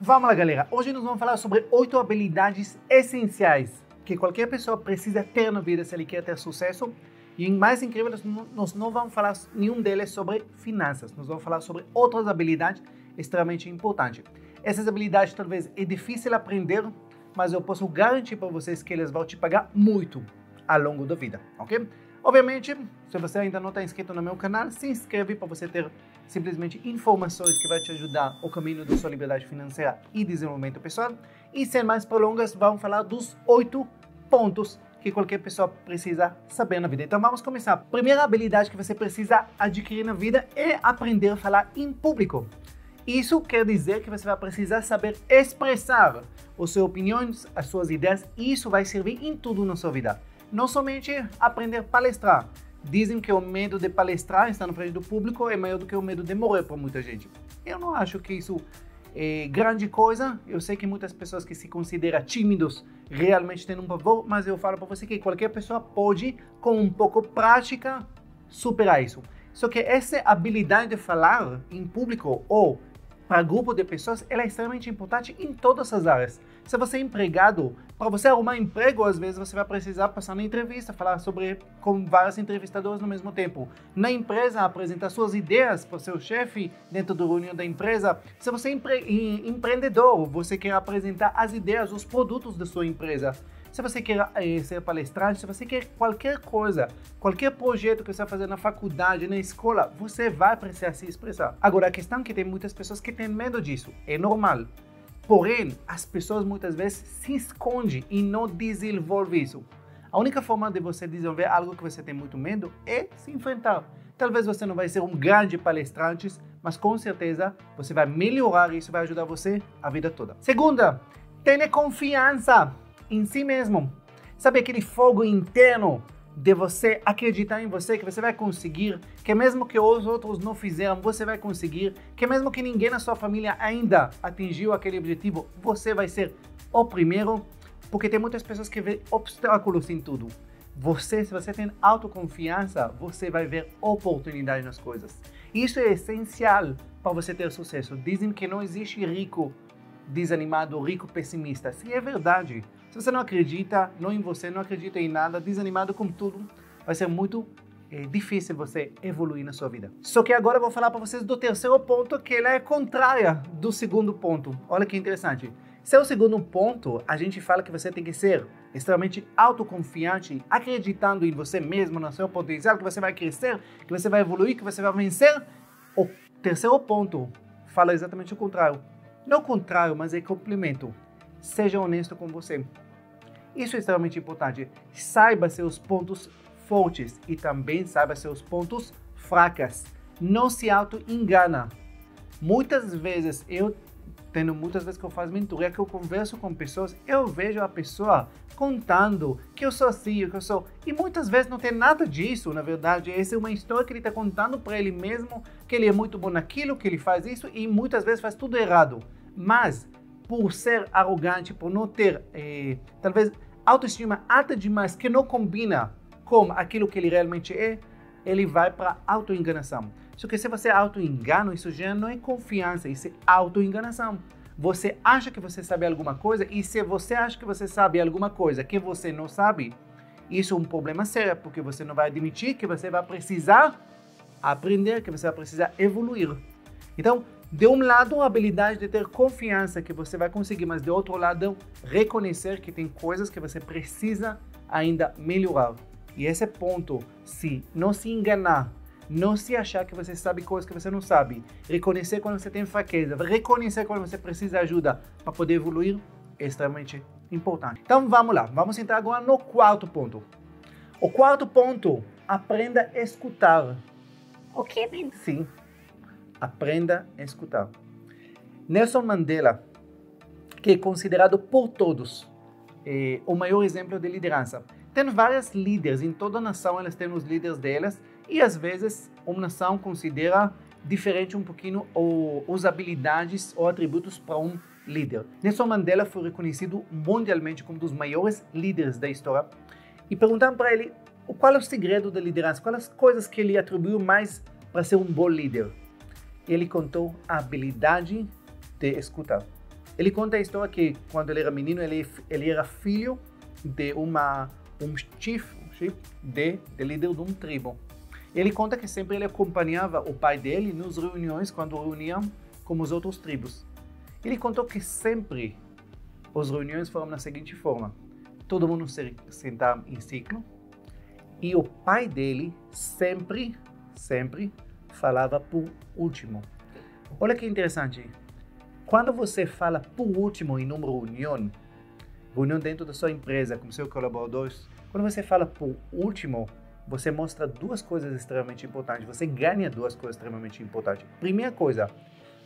Vamos lá, galera. Hoje nós vamos falar sobre oito habilidades essenciais que qualquer pessoa precisa ter na vida se ele quer ter sucesso. E mais incrível, nós não vamos falar nenhum deles sobre finanças. Nós vamos falar sobre outras habilidades extremamente importantes. Essas habilidades talvez é difícil aprender, mas eu posso garantir para vocês que eles vão te pagar muito ao longo da vida, ok? Obviamente, se você ainda não está inscrito no meu canal, se inscreve para você ter simplesmente informações que vai te ajudar o caminho da sua liberdade financeira e desenvolvimento pessoal. E sem mais prolongas, vamos falar dos oito pontos que qualquer pessoa precisa saber na vida. Então vamos começar. Primeira habilidade que você precisa adquirir na vida é aprender a falar em público. Isso quer dizer que você vai precisar saber expressar as suas opiniões, as suas ideias, e isso vai servir em tudo na sua vida não somente aprender a palestrar. Dizem que o medo de palestrar, estar na frente do público, é maior do que o medo de morrer para muita gente. Eu não acho que isso é grande coisa. Eu sei que muitas pessoas que se consideram tímidos realmente têm um pavor, mas eu falo para você que qualquer pessoa pode, com um pouco de prática, superar isso. Só que essa habilidade de falar em público ou para grupo de pessoas, ela é extremamente importante em todas as áreas. Se você é empregado, para você arrumar emprego, às vezes você vai precisar passar na entrevista, falar sobre com vários entrevistadores no mesmo tempo. Na empresa, apresentar suas ideias para o seu chefe dentro da reunião da empresa. Se você é empre empreendedor, você quer apresentar as ideias, os produtos da sua empresa se você quer eh, ser palestrante, se você quer qualquer coisa, qualquer projeto que você vai fazer na faculdade, na escola, você vai precisar se expressar. Agora, a questão é que tem muitas pessoas que têm medo disso, é normal. Porém, as pessoas muitas vezes se escondem e não desenvolvem isso. A única forma de você desenvolver algo que você tem muito medo é se enfrentar. Talvez você não vai ser um grande palestrante, mas com certeza você vai melhorar e isso vai ajudar você a vida toda. Segunda, tenha confiança em si mesmo. Sabe aquele fogo interno de você acreditar em você que você vai conseguir, que mesmo que os outros não fizeram, você vai conseguir, que mesmo que ninguém na sua família ainda atingiu aquele objetivo, você vai ser o primeiro, porque tem muitas pessoas que vê obstáculos em tudo. Você, se você tem autoconfiança, você vai ver oportunidade nas coisas. Isso é essencial para você ter sucesso. Dizem que não existe rico desanimado, rico pessimista. Sim, é verdade. Se você não acredita não em você, não acredita em nada, desanimado com tudo, vai ser muito é, difícil você evoluir na sua vida. Só que agora eu vou falar para vocês do terceiro ponto, que ele é contrária do segundo ponto. Olha que interessante. Se é o segundo ponto, a gente fala que você tem que ser extremamente autoconfiante, acreditando em você mesmo, no seu potencial, que você vai crescer, que você vai evoluir, que você vai vencer. O terceiro ponto fala exatamente o contrário. Não o contrário, mas é complemento. Seja honesto com você. Isso é extremamente importante. Saiba seus pontos fortes e também saiba seus pontos fracos. Não se auto-engana. Muitas vezes eu tendo muitas vezes que eu faço mentoria, que eu converso com pessoas, eu vejo a pessoa contando que eu sou assim, que eu sou. E muitas vezes não tem nada disso, na verdade. Essa é uma história que ele está contando para ele mesmo, que ele é muito bom naquilo, que ele faz isso, e muitas vezes faz tudo errado. Mas, por ser arrogante, por não ter, eh, talvez, autoestima alta demais que não combina com aquilo que ele realmente é, ele vai para autoenganação. Só que se você auto-engana, isso já não é confiança, isso é auto-enganação. Você acha que você sabe alguma coisa e se você acha que você sabe alguma coisa que você não sabe, isso é um problema sério, porque você não vai admitir que você vai precisar aprender, que você vai precisar evoluir. Então, de um lado, a habilidade de ter confiança que você vai conseguir, mas de outro lado, reconhecer que tem coisas que você precisa ainda melhorar. E esse ponto, se não se enganar, não se achar que você sabe coisas que você não sabe, reconhecer quando você tem fraqueza, reconhecer quando você precisa de ajuda para poder evoluir, é extremamente importante. Então vamos lá, vamos entrar agora no quarto ponto. O quarto ponto, aprenda a escutar. O que, Sim, aprenda a escutar. Nelson Mandela, que é considerado por todos eh, o maior exemplo de liderança. Tem várias líderes, em toda nação elas têm os líderes delas, e às vezes uma nação considera diferente um pouquinho os habilidades ou atributos para um líder. Nelson Mandela foi reconhecido mundialmente como um dos maiores líderes da história, e perguntaram para ele qual é o segredo da liderança, quais as coisas que ele atribuiu mais para ser um bom líder ele contou a habilidade de escutar. Ele conta a história que quando ele era menino, ele, ele era filho de uma um chief, chief de, de líder de um tribo. Ele conta que sempre ele acompanhava o pai dele nas reuniões quando reuniam com os outros tribos. Ele contou que sempre as reuniões foram da seguinte forma: todo mundo se sentava em ciclo e o pai dele sempre, sempre falava por último. Olha que interessante. Quando você fala por último em uma reunião, reunião dentro da sua empresa com seus colaboradores, quando você fala por último, você mostra duas coisas extremamente importantes. Você ganha duas coisas extremamente importantes. Primeira coisa,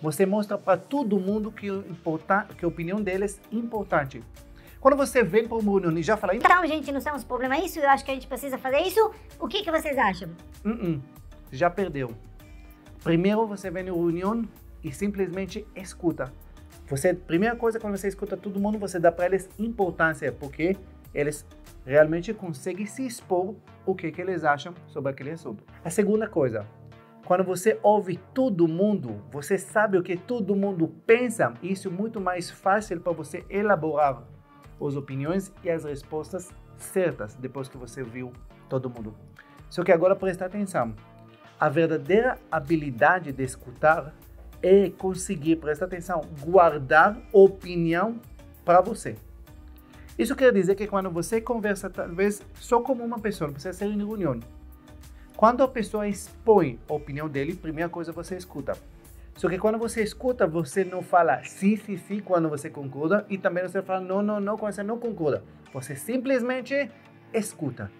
você mostra para todo mundo que, importa, que a opinião deles é importante. Quando você vem para o reunião e já fala... Então, gente, não temos problema isso, eu acho que a gente precisa fazer isso. O que, que vocês acham? Uh -uh, já perdeu. Primeiro você vem na reunião e simplesmente escuta. Você, primeira coisa, quando você escuta todo mundo, você dá para eles importância, porque eles realmente conseguem se expor o que, que eles acham sobre aquele assunto. A segunda coisa, quando você ouve todo mundo, você sabe o que todo mundo pensa, isso é muito mais fácil para você elaborar as opiniões e as respostas certas depois que você viu todo mundo. Só que agora presta atenção. A verdadeira habilidade de escutar é conseguir, presta atenção, guardar opinião para você. Isso quer dizer que quando você conversa, talvez só como uma pessoa, não precisa ser em reunião. Quando a pessoa expõe a opinião dele, primeira coisa você escuta. Só que quando você escuta, você não fala sim, sim, sim quando você concorda e também você fala não, não, não quando você não concorda. Você simplesmente escuta.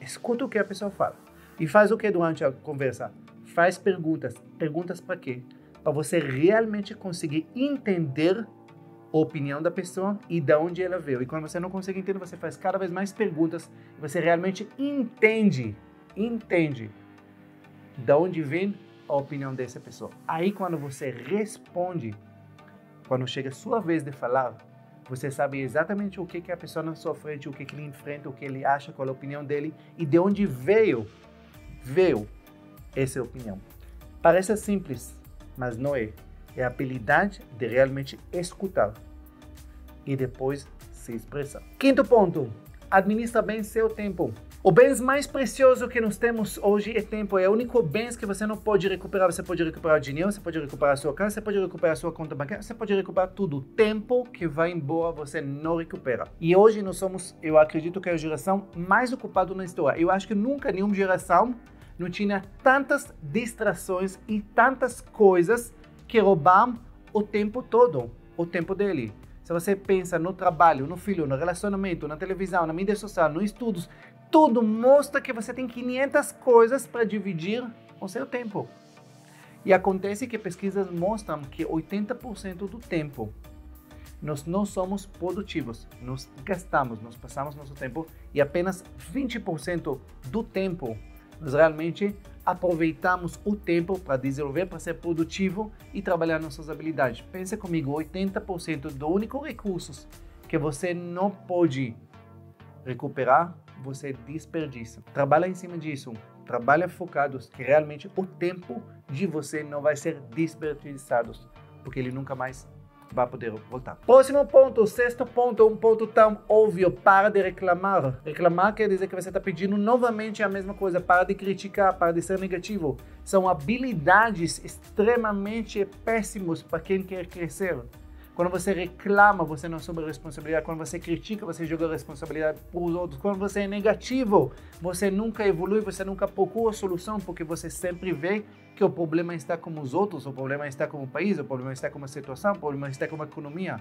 Escuta o que a pessoa fala. E faz o que durante a conversa? Faz perguntas. Perguntas para quê? Para você realmente conseguir entender a opinião da pessoa e de onde ela veio. E quando você não consegue entender, você faz cada vez mais perguntas e você realmente entende, entende de onde vem a opinião dessa pessoa. Aí quando você responde, quando chega a sua vez de falar, você sabe exatamente o que, que a pessoa na sua frente, o que, que ele enfrenta, o que ele acha, qual é a opinião dele e de onde veio, veio essa opinião. Parece simples, mas não é é a habilidade de realmente escutar e depois se expressar. Quinto ponto, administra bem seu tempo. O bem mais precioso que nós temos hoje é tempo. É o único bem que você não pode recuperar. Você pode recuperar dinheiro, você pode recuperar sua casa, você pode recuperar sua conta bancária, você pode recuperar tudo. Tempo que vai embora, você não recupera. E hoje nós somos, eu acredito que é a geração mais ocupada na história. Eu acho que nunca nenhuma geração não tinha tantas distrações e tantas coisas que roubam o tempo todo, o tempo dele. Se você pensa no trabalho, no filho, no relacionamento, na televisão, na mídia social, nos estudos, tudo mostra que você tem 500 coisas para dividir o seu tempo. E acontece que pesquisas mostram que 80% do tempo nós não somos produtivos, nós gastamos, nós passamos nosso tempo e apenas 20% do tempo nós realmente aproveitamos o tempo para desenvolver, para ser produtivo e trabalhar nossas habilidades. Pensa comigo, 80% do único recursos que você não pode recuperar, você desperdiça. Trabalha em cima disso. Trabalha focado que realmente o tempo de você não vai ser desperdiçado, porque ele nunca mais vai poder voltar. Próximo ponto, sexto ponto, um ponto tão óbvio, para de reclamar. Reclamar quer dizer que você está pedindo novamente a mesma coisa, para de criticar, para de ser negativo. São habilidades extremamente péssimas para quem quer crescer. Quando você reclama, você não assume a responsabilidade. Quando você critica, você joga a responsabilidade para os outros. Quando você é negativo, você nunca evolui, você nunca procura solução, porque você sempre vê que o problema está com os outros, o problema está com o país, o problema está com a situação, o problema está com a economia.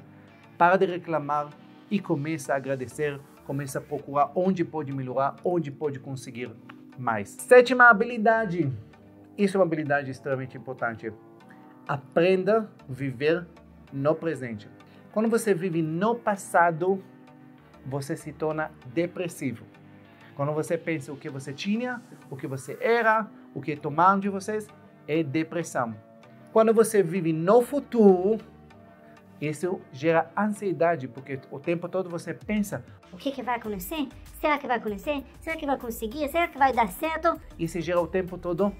Para de reclamar e começa a agradecer, começa a procurar onde pode melhorar, onde pode conseguir mais. Sétima habilidade. Isso é uma habilidade extremamente importante. Aprenda a viver no presente. Quando você vive no passado, você se torna depressivo. Quando você pensa o que você tinha, o que você era, o que tomaram de vocês, é depressão. Quando você vive no futuro, isso gera ansiedade, porque o tempo todo você pensa: o que, que vai acontecer? Será que vai acontecer? Será que vai conseguir? Será que vai dar certo? Isso gera o tempo todo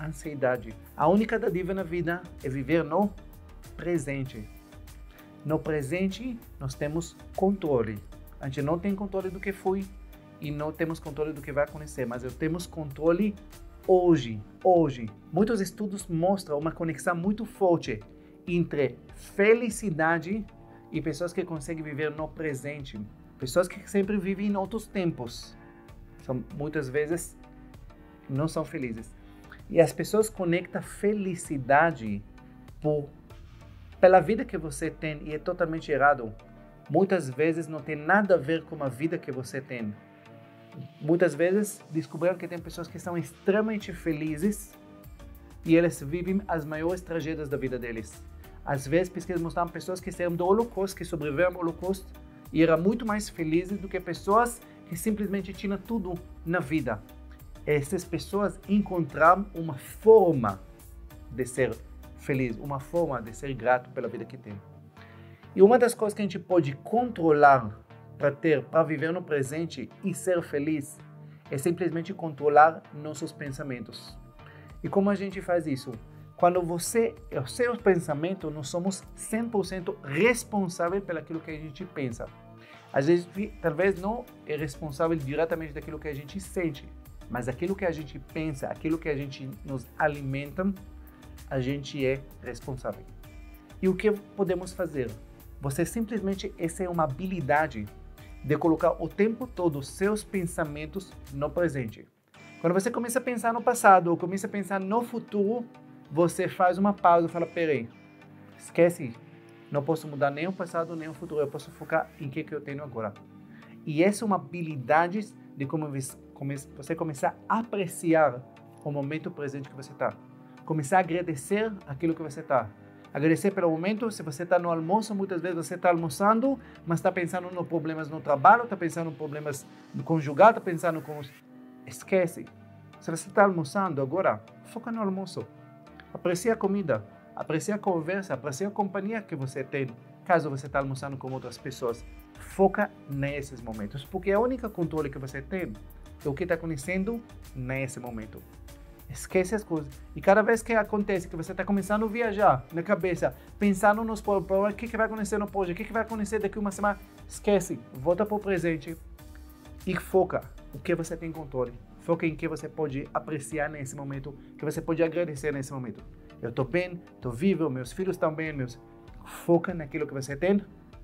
ansiedade. A única dádiva na vida é viver no presente. No presente, nós temos controle. A gente não tem controle do que foi e não temos controle do que vai acontecer, mas eu temos controle hoje. Hoje, muitos estudos mostram uma conexão muito forte entre felicidade e pessoas que conseguem viver no presente. Pessoas que sempre vivem em outros tempos. São muitas vezes não são felizes. E as pessoas conectam felicidade por pela vida que você tem e é totalmente errado. Muitas vezes não tem nada a ver com a vida que você tem. Muitas vezes descobriram que tem pessoas que são extremamente felizes e eles vivem as maiores tragédias da vida deles. Às vezes, pesquisas mostraram pessoas que saíram do Holocausto, que sobreviveram ao Holocausto e eram muito mais felizes do que pessoas que simplesmente tinham tudo na vida. Essas pessoas encontraram uma forma de ser feliz, uma forma de ser grato pela vida que tem. E uma das coisas que a gente pode controlar para ter, para viver no presente e ser feliz, é simplesmente controlar nossos pensamentos. E como a gente faz isso? Quando você, os seus pensamentos, nós somos 100% responsáveis pelo que a gente pensa. Às vezes, talvez não é responsável diretamente daquilo que a gente sente, mas aquilo que a gente pensa, aquilo que a gente nos alimenta, a gente é responsável. E o que podemos fazer? Você simplesmente, essa é uma habilidade de colocar o tempo todo seus pensamentos no presente. Quando você começa a pensar no passado ou começa a pensar no futuro, você faz uma pausa e fala: peraí, esquece, não posso mudar nem o passado nem o futuro, eu posso focar em que, que eu tenho agora. E essa é uma habilidade de como você começar a apreciar o momento presente que você está. Começar a agradecer aquilo que você está Agradecer pelo momento. Se você está no almoço, muitas vezes você está almoçando, mas está pensando nos problemas no trabalho, está pensando em problemas no conjugal, está pensando com. Esquece. Se você está almoçando agora, foca no almoço. Aprecie a comida, aprecie a conversa, aprecie a companhia que você tem, caso você está almoçando com outras pessoas. Foca nesses momentos, porque a única controle que você tem é o que está acontecendo nesse momento. Esquece as coisas. E cada vez que acontece que você está começando a viajar na cabeça, pensando nos problemas, o que, que vai acontecer no hoje, o que, que vai acontecer daqui uma semana, esquece. Volta para o presente e foca o que você tem controle. Foca em que você pode apreciar nesse momento, que você pode agradecer nesse momento. Eu estou bem, estou vivo, meus filhos estão bem, meus... Foca naquilo que você tem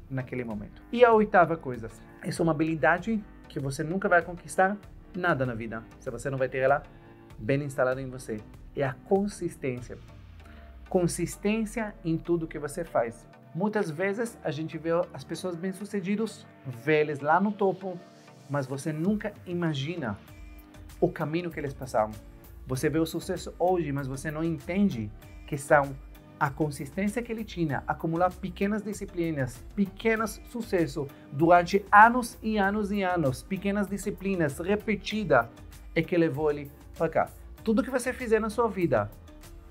naquele momento. E a oitava coisa, essa é uma habilidade que você nunca vai conquistar nada na vida, se você não vai ter ela bem instalado em você é a consistência. Consistência em tudo que você faz. Muitas vezes a gente vê as pessoas bem-sucedidas, velhas lá no topo, mas você nunca imagina o caminho que eles passaram. Você vê o sucesso hoje, mas você não entende que são a consistência que ele tinha, acumular pequenas disciplinas, pequenos sucessos durante anos e anos e anos, pequenas disciplinas repetidas, é que levou ele para cá. Tudo que você fizer na sua vida,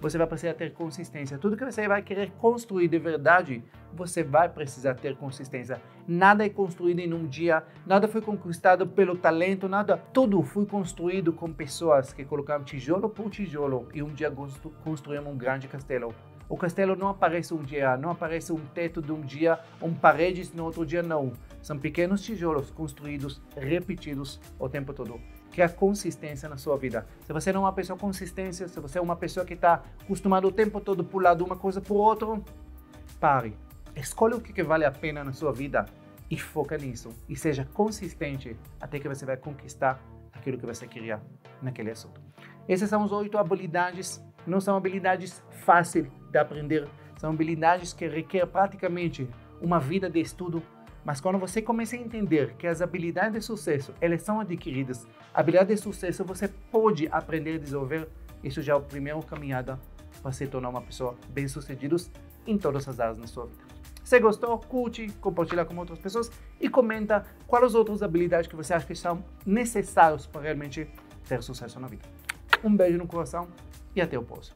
você vai precisar ter consistência. Tudo que você vai querer construir de verdade, você vai precisar ter consistência. Nada é construído em um dia, nada foi conquistado pelo talento, nada. Tudo foi construído com pessoas que colocaram tijolo por tijolo e um dia construíram um grande castelo. O castelo não aparece um dia, não aparece um teto de um dia, um paredes no outro dia, não. São pequenos tijolos construídos, repetidos o tempo todo que é a consistência na sua vida. Se você não é uma pessoa consistência, se você é uma pessoa que está acostumado o tempo todo pular de uma coisa para outra, pare. Escolha o que vale a pena na sua vida e foca nisso. E seja consistente até que você vai conquistar aquilo que você queria naquele assunto. Essas são as oito habilidades. Não são habilidades fáceis de aprender. São habilidades que requerem praticamente uma vida de estudo mas quando você começa a entender que as habilidades de sucesso, elas são adquiridas, habilidade de sucesso você pode aprender a desenvolver, isso já é a primeira caminhada para se tornar uma pessoa bem-sucedida em todas as áreas da sua vida. Se gostou, curte, compartilha com outras pessoas e comenta quais as outras habilidades que você acha que são necessárias para realmente ter sucesso na vida. Um beijo no coração e até o próximo.